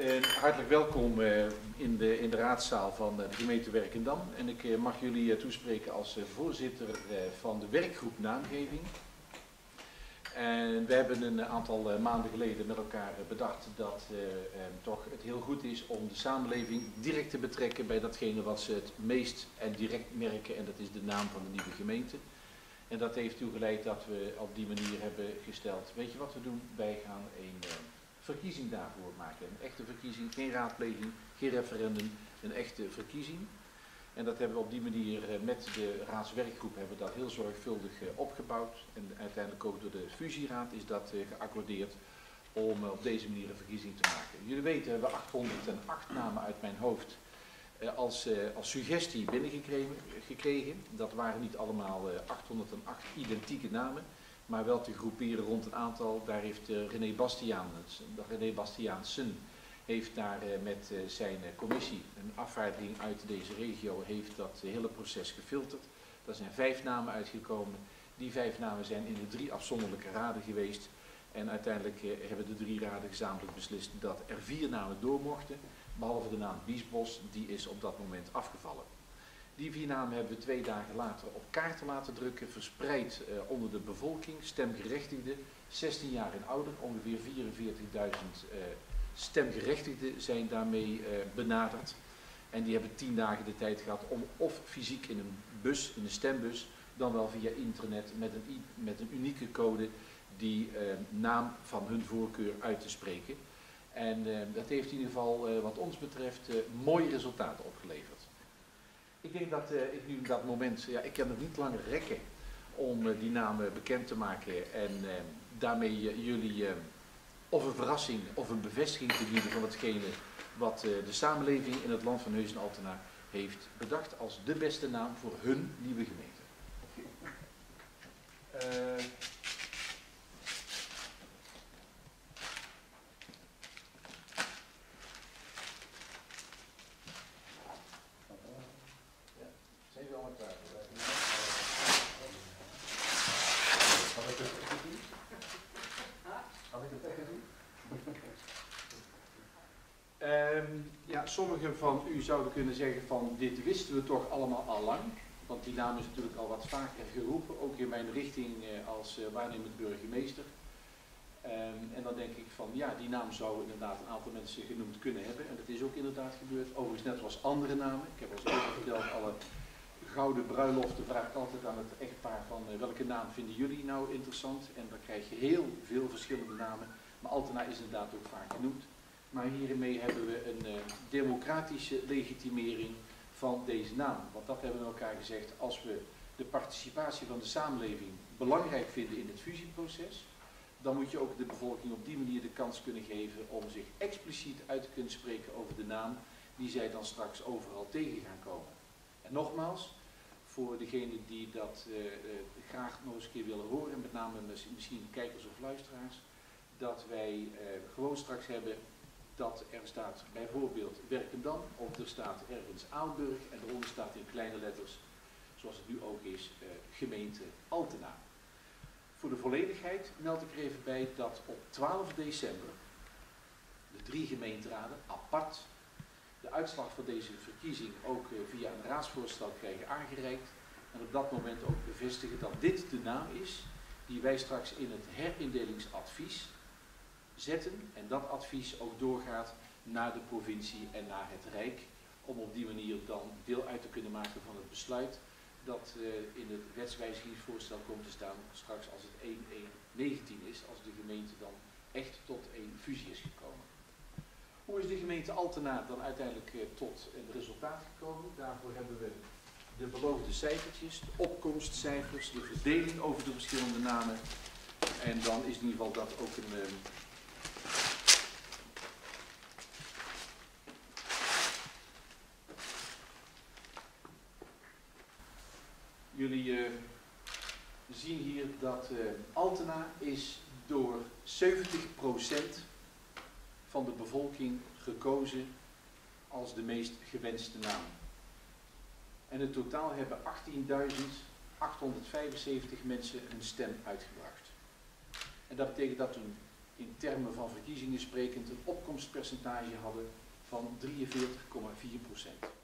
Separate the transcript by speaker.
Speaker 1: En hartelijk welkom eh, in, de, in de raadzaal van eh, de gemeente Werkendam. En ik eh, mag jullie toespreken als voorzitter van de werkgroep naamgeving. En we hebben een aantal maanden geleden met elkaar bedacht dat toch het heel goed is om de samenleving direct te betrekken bij datgene wat ze het meest en direct merken. En dat is de naam van de nieuwe gemeente. En dat heeft toegeleid dat we op die manier hebben gesteld, weet je wat we doen? Wij gaan een verkiezing daarvoor maken. Een echte verkiezing, geen raadpleging, geen referendum, een echte verkiezing. En dat hebben we op die manier eh, met de raadswerkgroep hebben we dat heel zorgvuldig eh, opgebouwd. En uiteindelijk ook door de fusieraad is dat eh, geaccordeerd om op deze manier een verkiezing te maken. Jullie weten, we hebben 808 namen uit mijn hoofd als, als suggestie binnengekregen. Dat waren niet allemaal 808 identieke namen maar wel te groeperen rond een aantal. Daar heeft uh, René Bastiaans, René Bastiaansen heeft daar uh, met uh, zijn commissie, een afvaardiging uit deze regio, heeft dat hele proces gefilterd. Daar zijn vijf namen uitgekomen. Die vijf namen zijn in de drie afzonderlijke raden geweest. En uiteindelijk hebben de drie raden gezamenlijk beslist dat er vier namen door mochten. Behalve de naam Biesbos, die is op dat moment afgevallen. Die vier namen hebben we twee dagen later op kaarten laten drukken, verspreid uh, onder de bevolking, stemgerechtigden, 16 jaar en ouder, ongeveer 44.000 uh, stemgerechtigden zijn daarmee uh, benaderd. En die hebben tien dagen de tijd gehad om of fysiek in een bus, in een stembus, dan wel via internet met een, met een unieke code die naam van hun voorkeur uit te spreken. En dat heeft in ieder geval wat ons betreft mooie resultaten opgeleverd. Ik denk dat uh, ik nu dat moment, ja, ik kan het niet langer rekken om uh, die namen bekend te maken en daarmee jullie of een verrassing of een bevestiging te bieden van hetgene wat de samenleving in het land van Heus en heeft bedacht als de beste naam voor hun nieuwe gemeente. Sommigen van u zouden kunnen zeggen van dit wisten we toch allemaal al lang. Want die naam is natuurlijk al wat vaker geroepen, ook in mijn richting eh, als uh, waarnemend burgemeester. Um, en dan denk ik van ja, die naam zou inderdaad een aantal mensen genoemd kunnen hebben. En dat is ook inderdaad gebeurd. Overigens net zoals andere namen. Ik heb al eerder verteld, alle gouden bruiloften vraag ik altijd aan het echtpaar van uh, welke naam vinden jullie nou interessant. En dan krijg je heel veel verschillende namen. Maar Altena is inderdaad ook vaak genoemd. Maar hiermee hebben we een uh, democratische legitimering van deze naam. Want dat hebben we elkaar gezegd, als we de participatie van de samenleving belangrijk vinden in het fusieproces, dan moet je ook de bevolking op die manier de kans kunnen geven om zich expliciet uit te kunnen spreken over de naam die zij dan straks overal tegen gaan komen. En nogmaals, voor degenen die dat uh, uh, graag nog eens een keer willen horen, met name misschien kijkers of luisteraars, dat wij uh, gewoon straks hebben dat er staat bijvoorbeeld Werkendam, of er staat ergens Aalburg en eronder staat in kleine letters, zoals het nu ook is, gemeente Altena. Voor de volledigheid meld ik er even bij dat op 12 december de drie gemeenteraden apart de uitslag van deze verkiezing ook uh, via een raadsvoorstel krijgen aangereikt en op dat moment ook bevestigen dat dit de naam is die wij straks in het herindelingsadvies zetten en dat advies ook doorgaat naar de provincie en naar het Rijk, om op die manier dan deel uit te kunnen maken van het besluit dat uh, in het wetswijzigingsvoorstel komt te staan straks als het 1-1-19 is, als de gemeente dan echt tot een fusie is gekomen. Hoe is de gemeente Altena dan uiteindelijk uh, tot een resultaat gekomen? Daarvoor hebben we de beloofde cijfertjes, de opkomstcijfers, de verdeling over de verschillende namen. En dan is in ieder geval dat ook een, uh, Jullie uh, zien hier dat uh, Altena is door 70% van de bevolking gekozen als de meest gewenste naam. En in totaal hebben 18.875 mensen hun stem uitgebracht. En dat betekent dat toen in termen van verkiezingen sprekend een opkomstpercentage hadden van 43,4 procent.